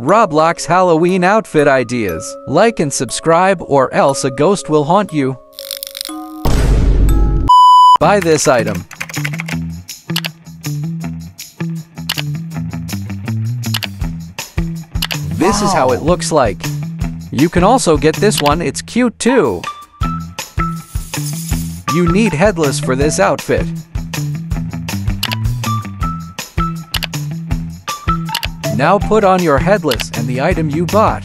Roblox Halloween outfit ideas. Like and subscribe or else a ghost will haunt you. Buy this item. This is how it looks like. You can also get this one, it's cute too. You need headless for this outfit. Now put on your headless and the item you bought.